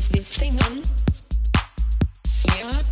Is this thing on? Yeah?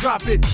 Drop it.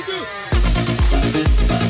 do.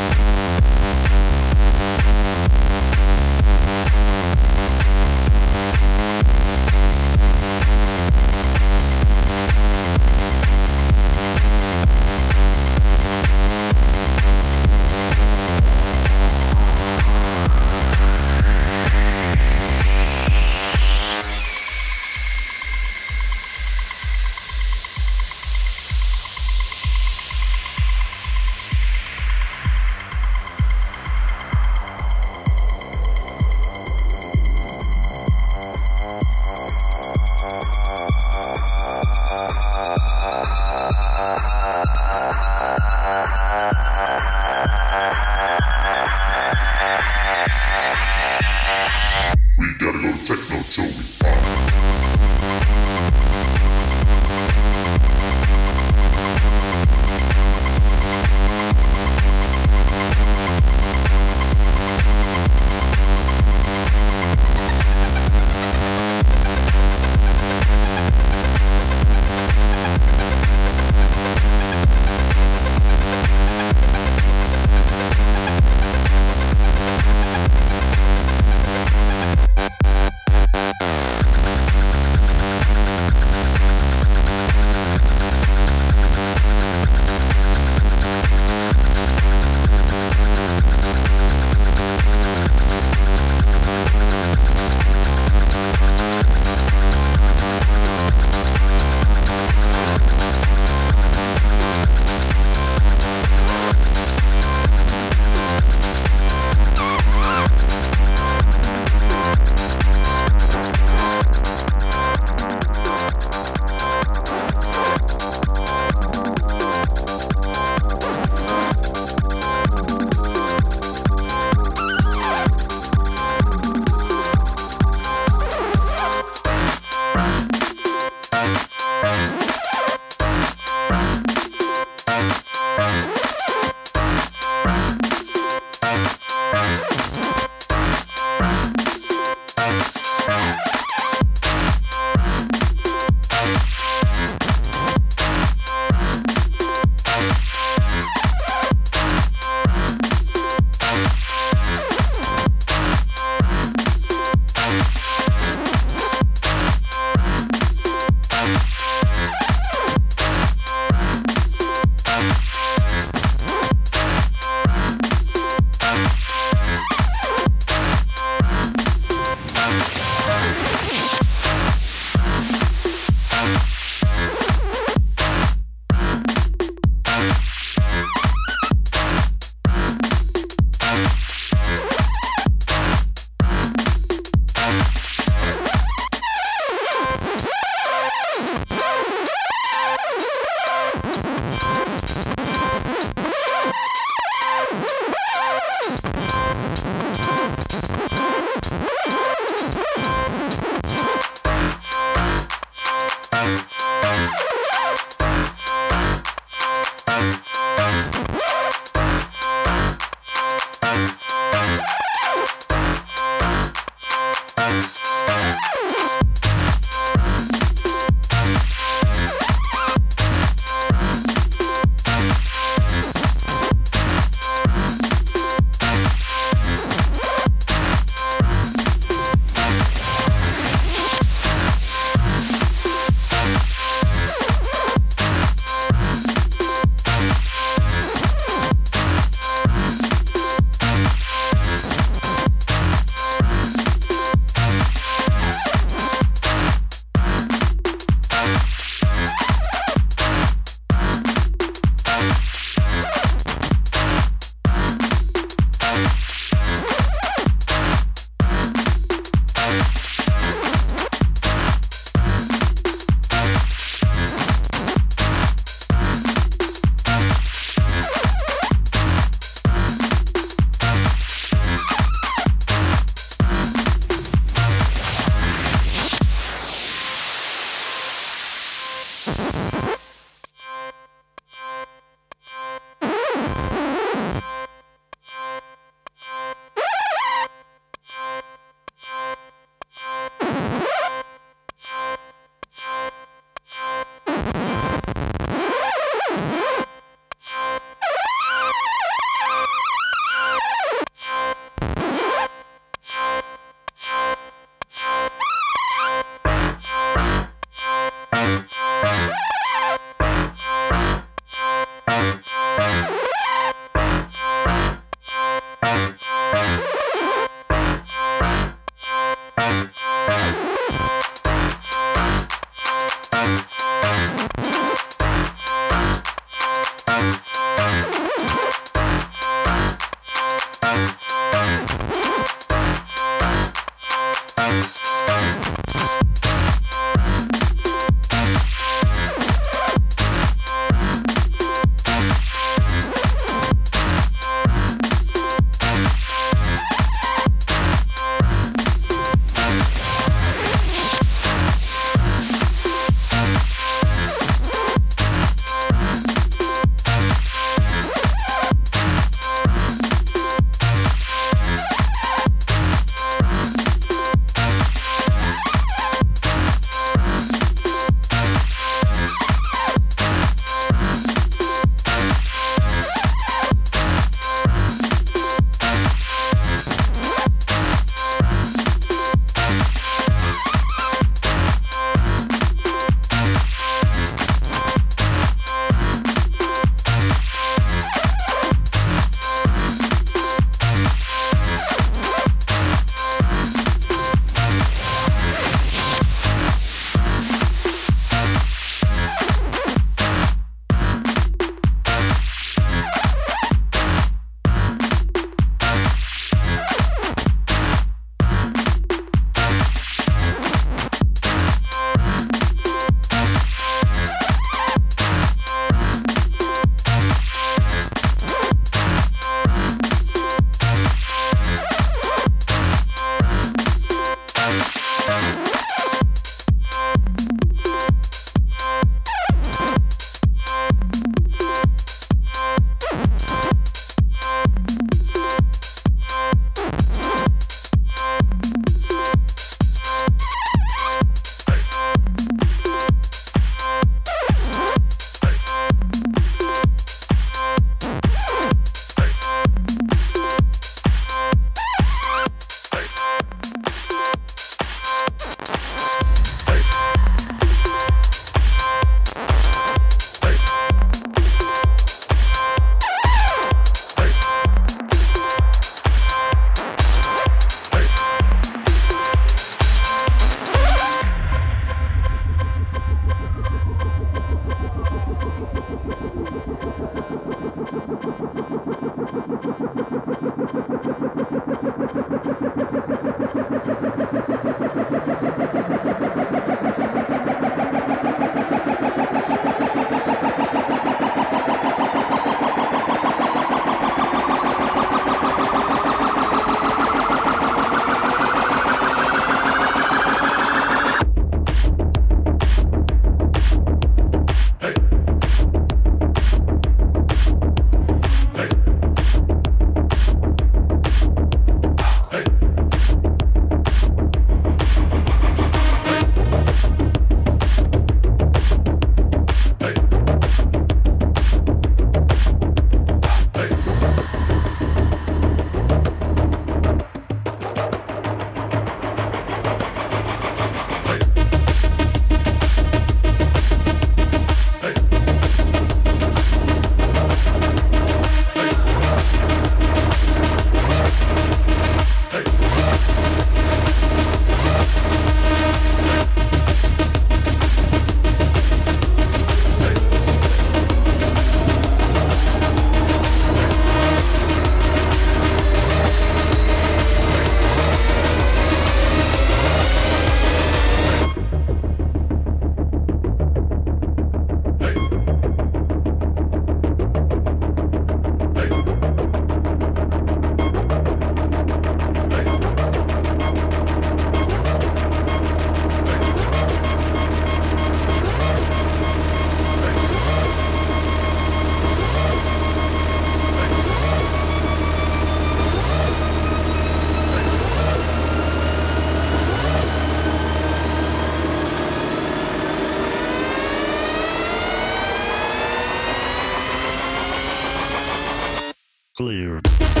Clear.